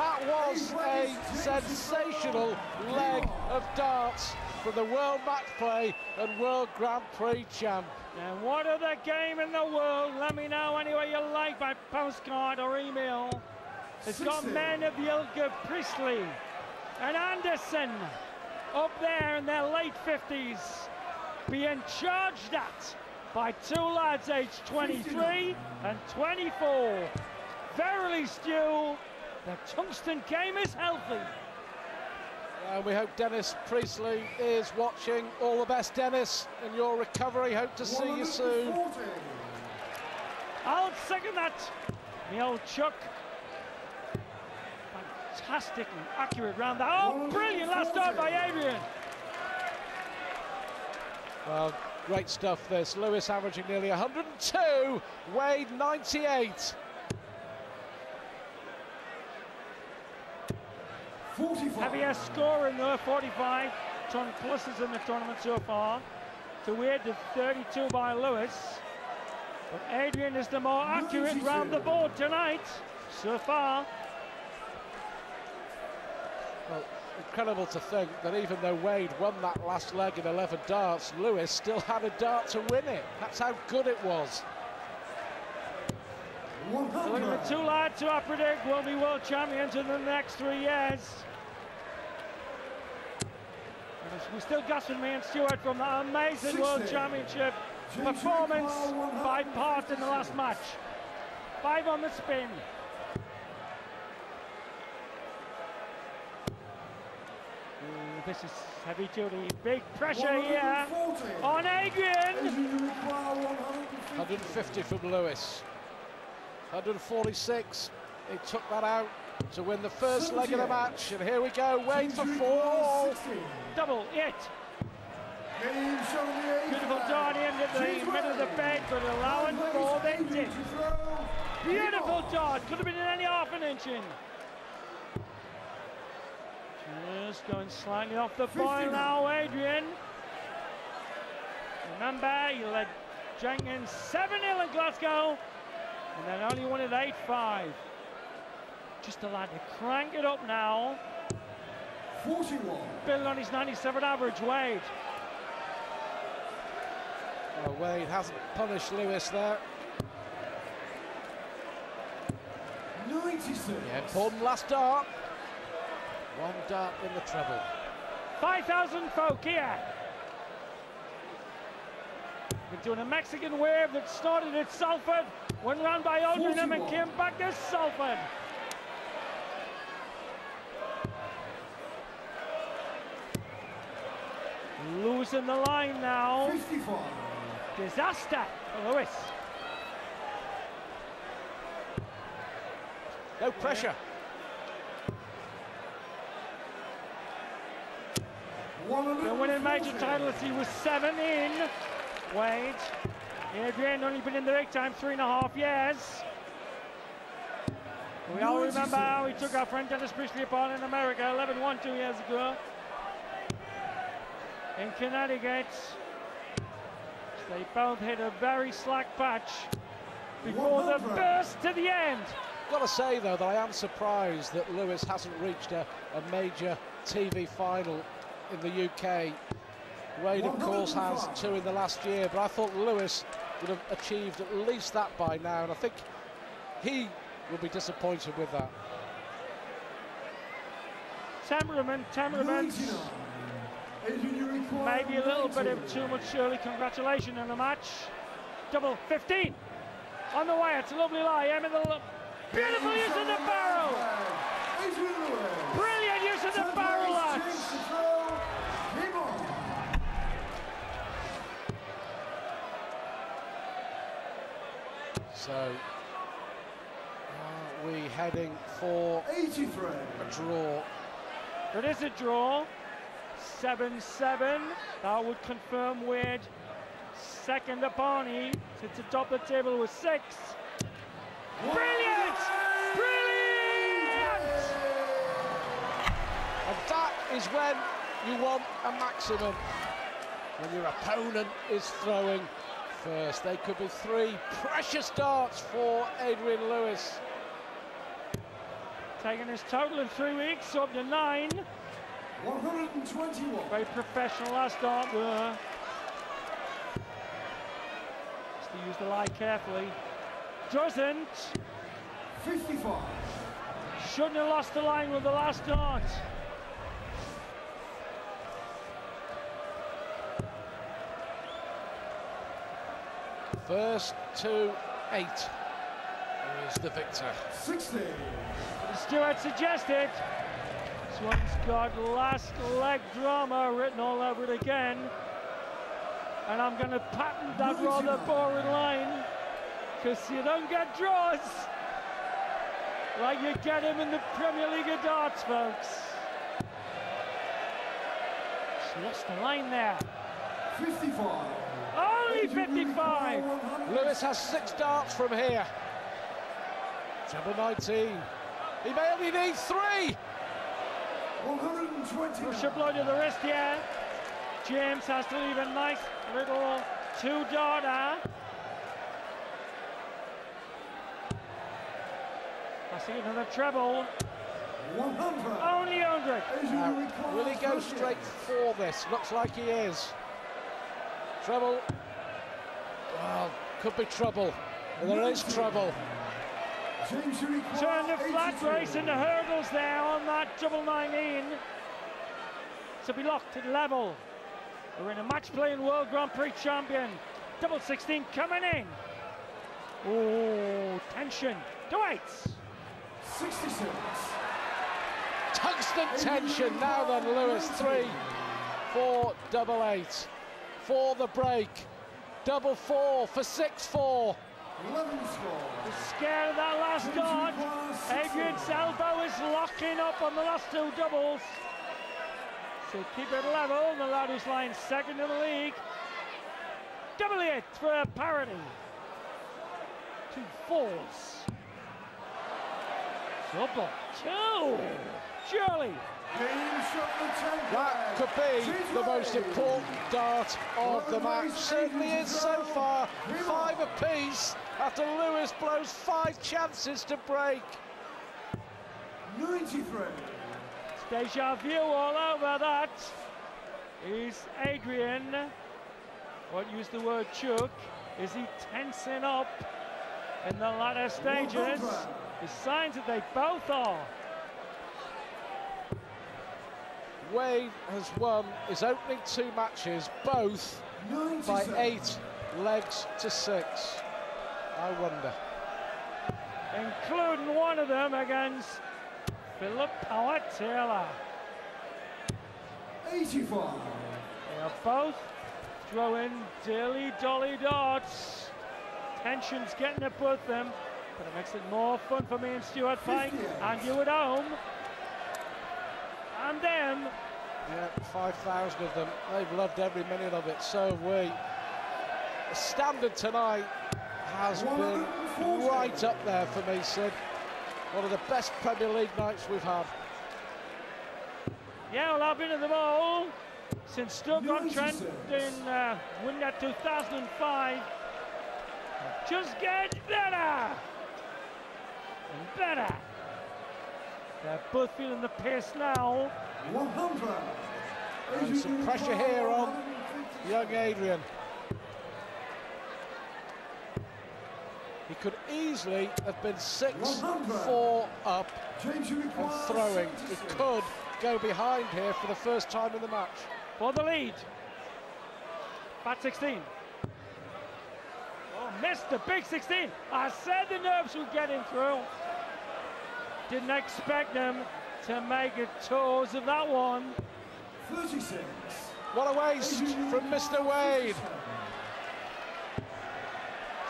That was a sensational leg of darts from the World Match Play and World Grand Prix champ. And what other game in the world? Let me know any way you like by postcard or email. It's got men of the ilk Priestley and Anderson up there in their late 50s being charged at by two lads aged 23 and 24. Verily, Stu, the tungsten game is healthy. And we hope Dennis Priestley is watching. All the best, Dennis, in your recovery. Hope to see you soon. I'll second that. The old Chuck. Fantastic and accurate round that. Oh, brilliant last start by Adrian. Well, great stuff this. Lewis averaging nearly 102, Wade 98. 45. Heaviest score in the 45 ton pluses in the tournament so far. To Wade the 32 by Lewis. But Adrian is the more accurate round the board tonight so far. Well, incredible to think that even though Wade won that last leg in 11 darts, Lewis still had a dart to win it. That's how good it was. So look at the two lads who I predict will be world champions in the next three years. And we still gasping me and Stuart from the amazing World 60. Championship performance by Part in the last match. Five on the spin. Ooh, this is heavy duty. Big pressure here on Adrian. Adrian, you require 150. 150 from Lewis. 146. He took that out to win the first leg of the match. And here we go. Wade for Adrian four. requires 60. Double it. Game shown the eighth Beautiful dart into the middle of the bed, but allowing for the dip. Beautiful dart. Could have been in any half an inch in. Just going slightly off the 59. now, Adrian. Remember, he led Jenkins 7-0 in Glasgow, and then only won at 8-5. Just allowed to crank it up now. 41. Build on his 97 average, Wade. Well, Wade hasn't punished Lewis there. 96. Yeah, important last dart. One dart in the treble. 5,000 folk here. We're doing a Mexican wave that started at Salford, went round by Altrincham and came back to Salford. Losing the line now. 55. Disaster for Lewis. No pressure. The winning major title as he was seven in. Wade. Adrian only been in the big time three and a half years. We all remember how he took our friend Dennis Priestley apart in America 11-1 two years ago. In Connecticut. They both hit a very slack patch before the burst to the end. Got to say though that I am surprised that Lewis hasn't reached a, a major TV final in the UK. Wade, of course, has two in the last year, but I thought Lewis would have achieved at least that by now, and I think he will be disappointed with that. Temperament, temperament. 99. Adrian, you require Maybe a little bit of too much early congratulation in the match. Double 15 on the way. It's a lovely lie. Em in the beautiful use of the barrel. Brilliant use of the barrel, lads. James to throw. Game on. So, are we heading for 83. a draw? It is a draw. 7-7. That would confirm Wade second upon he sits atop the table with six. Brilliant! Brilliant! And that is when you want a maximum. When your opponent is throwing first. They could be three precious darts for Adrian Lewis. Taking his total in three weeks up to nine. 121. Very professional last start there. Has to use the lie carefully. Doesn't. 55. Shouldn't have lost the line with the last dart. First to eight is the victor. 60. Stuart suggested. This one's got last leg drama written all over it again. And I'm going to patent that rather boring line because you don't get draws like you get them in the Premier League of darts, folks. She lost the line there. 55. Only 55. Lewis has six darts from here. Number 19. He may only need three. 120. Russia blow to the wrist here. James has to leave a nice little two-darter. I see another treble. 100. Only 100. Now, will he go straight for this? Looks like he is. Treble. Well, could be trouble. There is trouble. Turn the flat race the hurdles there on that double 19. To be locked at level. We're in a match playing World Grand Prix champion. Double 16 coming in. Oh, tension. To eights. 66. Tungsten tension. Now then, Lewis. Three, four, double eight. For the break. Double four for six, four. 11 score. Was scared of that last dart. Adrian's elbow is locking up on the last two doubles. So keep it level. The lad who's lying second in the league. Double it for a parity. Two fours. Double two. Surely. Game shot the champion. That could be the most important dart of the match. Certainly is so far. Five apiece after Lewis blows five chances to break. 93. Deja vu all over that. Is Adrian, what used the word chook, is he tensing up in the latter stages? The signs that they both are. Wade has won his opening two matches, both by eight legs to six. I wonder. including one of them against Philip Howard Taylor. 85. They are both throwing dilly dolly darts. Tension's getting at both them, but it makes it more fun for me and Stuart Pyke and you at home. And them. Yeah, 5,000 of them. They've loved every minute of it. So have we. The standard tonight has been right up there for me, Sid. One of the best Premier League nights we've had. Yeah, well, I've been at the ball since Stoke-on-Trent in uh, winter 2005. Just get better and better. They're both feeling the pace now. 100. And some pressure here on young Adrian. He could easily have been 6-4 up and throwing. He could go behind here for the first time in the match. for the lead. Bat 16. Oh, missed the big 16. I said the nerves would get him through. Didn't expect them to make it toes of that one. 36. What a waste from Mr. Wade.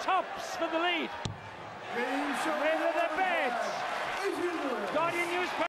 Tops for the lead. Game Rid of the beds. Adrian Lewis. Guardian newspaper.